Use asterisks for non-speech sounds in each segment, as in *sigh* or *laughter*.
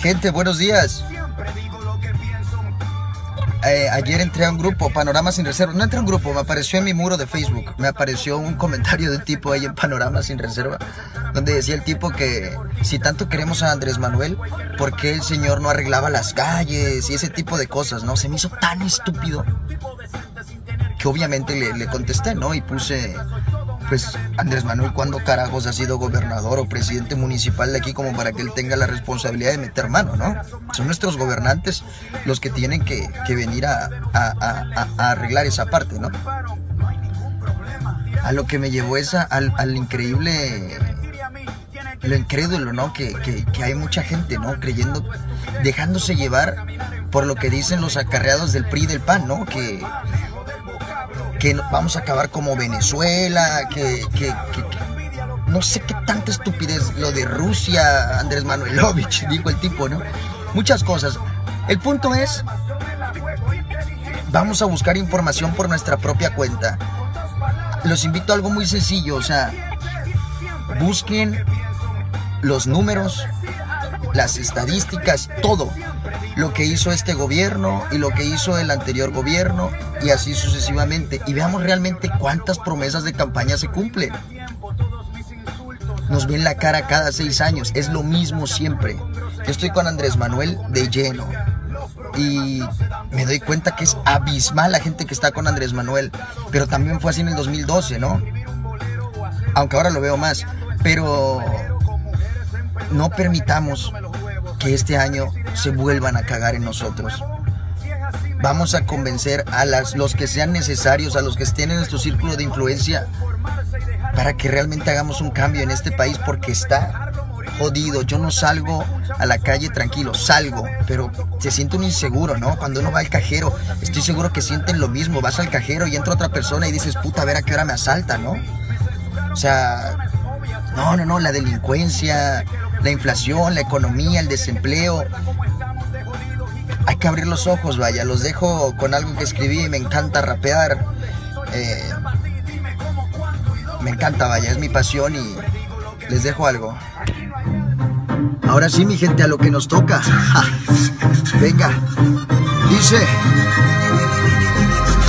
Gente, buenos días. Eh, ayer entré a un grupo, Panorama Sin Reserva. No entré a un grupo, me apareció en mi muro de Facebook. Me apareció un comentario de tipo ahí en Panorama Sin Reserva, donde decía el tipo que si tanto queremos a Andrés Manuel, ¿por qué el señor no arreglaba las calles y ese tipo de cosas? No, se me hizo tan estúpido que obviamente le, le contesté, ¿no? Y puse pues Andrés Manuel, ¿cuándo carajos ha sido gobernador o presidente municipal de aquí como para que él tenga la responsabilidad de meter mano, ¿no? Son nuestros gobernantes los que tienen que, venir a, arreglar esa parte, ¿no? A lo que me llevó esa, al, al increíble, lo incrédulo, ¿no? Que, que hay mucha gente, ¿no? Creyendo, dejándose llevar por lo que dicen los acarreados del PRI del PAN, ¿no? Que que vamos a acabar como Venezuela, que, no sé qué tanta estupidez lo de Rusia, Andrés Manuelovich, *laughs* dijo el tipo, ¿no? Muchas cosas. El punto es, vamos a buscar información por nuestra propia cuenta. Los invito a algo muy sencillo, o sea, busquen los números, las estadísticas, todo lo que hizo este gobierno y lo que hizo el anterior gobierno y así sucesivamente. Y veamos realmente cuántas promesas de campaña se cumplen. Nos ven la cara cada seis años, es lo mismo siempre. Yo estoy con Andrés Manuel de lleno y me doy cuenta que es abismal la gente que está con Andrés Manuel, pero también fue así en el 2012, ¿no? Aunque ahora lo veo más, pero no permitamos que este año se vuelvan a cagar en nosotros. Vamos a convencer a las, los que sean necesarios, a los que estén en nuestro círculo de influencia, para que realmente hagamos un cambio en este país porque está jodido. Yo no salgo a la calle tranquilo, salgo, pero se siente un inseguro, ¿no? Cuando uno va al cajero, estoy seguro que sienten lo mismo. Vas al cajero y entra otra persona y dices, puta, a ver a qué hora me asalta, ¿no? O sea, no, no, no, la delincuencia, la inflación, la economía, el desempleo. Hay que abrir los ojos, vaya. Los dejo con algo que escribí. Me encanta rapear. Eh, me encanta, vaya. Es mi pasión y les dejo algo. Ahora sí, mi gente, a lo que nos toca. *laughs* Venga. Dice.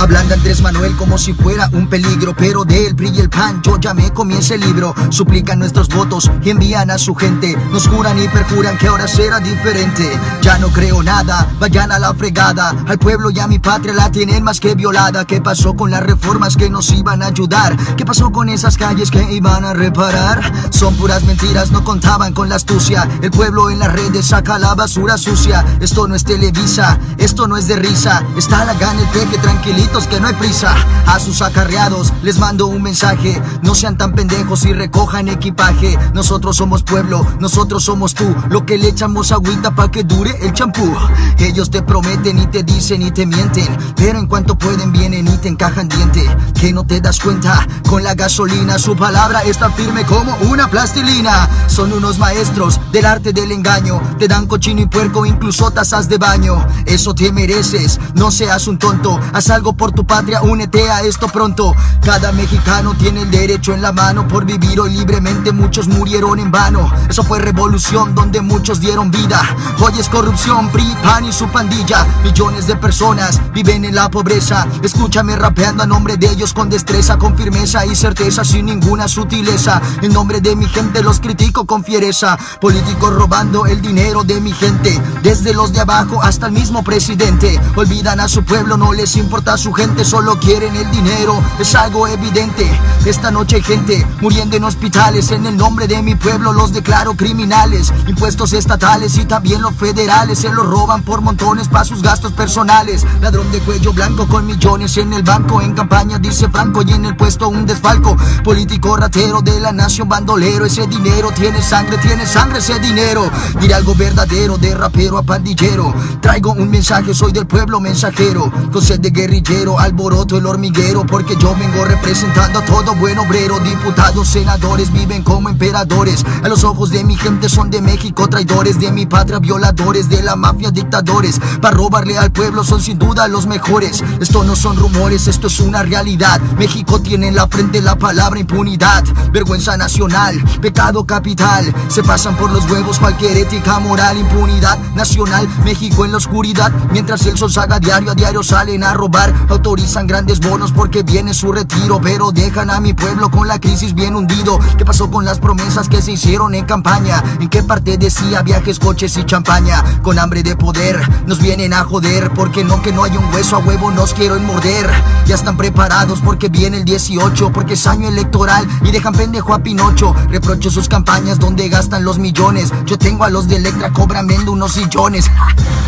Hablando Andrés Manuel como si fuera un peligro Pero de él brilla el pan, yo ya me comí ese libro Suplican nuestros votos y envían a su gente. Nos juran y perjuran que ahora será diferente. Ya no creo nada, vayan a la fregada. Al pueblo y a mi patria la tienen más que violada. ¿Qué pasó con las reformas que nos iban a ayudar? ¿Qué pasó con esas calles que iban a reparar? Son puras mentiras, no contaban con la astucia. El pueblo en las redes saca la basura sucia. Esto no es Televisa, esto no es de risa. Está la gana el peque tranquilito que no hay prisa. A sus acarreados les mando un mensaje. No sean tan pendejos y recojan equipaje. Nosotros somos pueblo, nosotros somos tú. Lo que le echamos agüita para que dure el champú. Ellos te prometen y te dicen y te mienten. Pero en cuanto pueden vienen y te encajan diente. Que no te das cuenta con la gasolina. Su palabra está firme como una plastilina. Son unos maestros del arte del engaño. Te dan cochino y puerco, incluso tazas de baño. Eso te mereces, no seas un tonto. Haz algo por tu patria, únete a esto pronto. Cada mexicano tiene el derecho en la mano por vivir hoy libremente. Muchos murieron en vano. Eso fue revolución donde muchos dieron vida. Hoy es corrupción, PRI, PAN y su pandilla. Millones de personas viven en la pobreza. Escúchame rapeando a nombre de ellos con destreza, con firmeza y certeza, sin ninguna sutileza. En nombre de mi gente los critico con fiereza. Políticos robando el dinero de mi gente. Desde los de abajo hasta el mismo presidente. Olvidan a su pueblo, no les importa su gente solo quieren el dinero, es algo evidente. Esta noche hay gente muriendo en hospitales, en el nombre de mi pueblo los declaro criminales. Impuestos estatales y también los federales se los roban por montones para sus gastos personales. Ladrón de cuello blanco con millones en el banco, en campaña dice Franco y en el puesto un desfalco. Político ratero de la nación bandolero, ese dinero tiene sangre, tiene sangre ese dinero. Diré algo verdadero de rapero a pandillero. Traigo un mensaje, soy del pueblo mensajero, con sed de guerrillero alboroto el hormiguero porque yo vengo representando a todo buen obrero. Diputados senadores viven como emperadores. A los ojos de mi gente son de México traidores. De mi patria violadores. De la mafia dictadores. Para robarle al pueblo son sin duda los mejores. Esto no son rumores esto es una realidad. México tiene en la frente la palabra impunidad. Vergüenza nacional pecado capital. Se pasan por los huevos cualquier ética moral. Impunidad nacional México en la oscuridad. Mientras el sol salga diario a diario salen a robar autorizan grandes bonos porque viene su retiro pero dejan a mi pueblo con la crisis bien hundido. ¿qué pasó con las promesas que se hicieron en campaña? ¿en qué parte decía viajes, coches y champaña? con hambre de poder nos vienen a joder porque no que no hay un hueso a huevo nos quiero morder. Ya están preparados porque viene el 18 porque es año electoral y dejan pendejo a Pinocho. Reprocho sus campañas donde gastan los millones. Yo tengo a los de Electra cobrando unos sillones *laughs*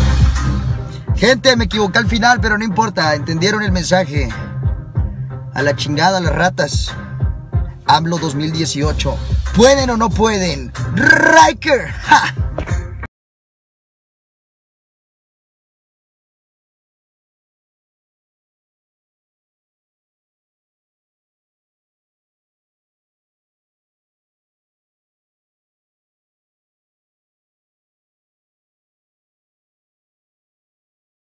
Gente, me equivoqué al final, pero no importa, entendieron el mensaje. A la chingada las ratas. AMLO 2018. ¿Pueden o no pueden? Riker. ¡Ja!